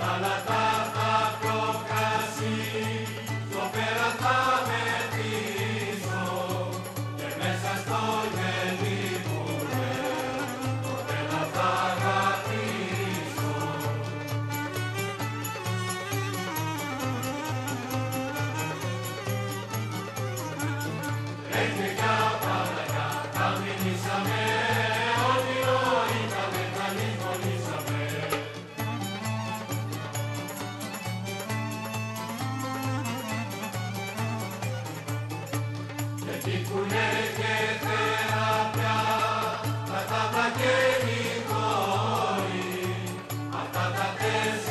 Tikune This.